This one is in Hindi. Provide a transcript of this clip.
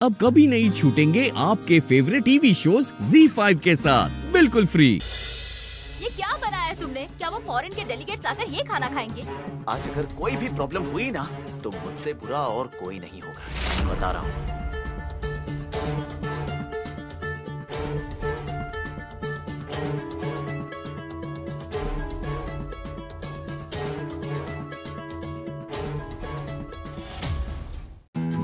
अब कभी नहीं छूटेंगे आपके फेवरेट टीवी शोज़ Z5 के साथ। बिल्कुल फ्री ये क्या बनाया है तुमने? क्या वो फॉरेन के डेलीगेट आकर ये खाना खाएँगे? आज अगर कोई भी प्रॉब्लम हुई ना तो मुझसे बुरा और कोई नहीं होगा। बता रहा हूँ।